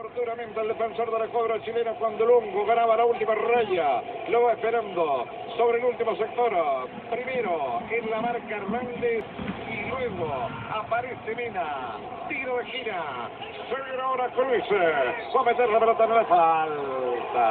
Oportunamente el defensor de la cobra chilena cuando Lungo ganaba la última raya. Lo va esperando sobre el último sector. Primero en la marca Hernández y luego aparece Mena. Tiro de gira. Se viene ahora Cruz. Va a meter la pelota en la falta.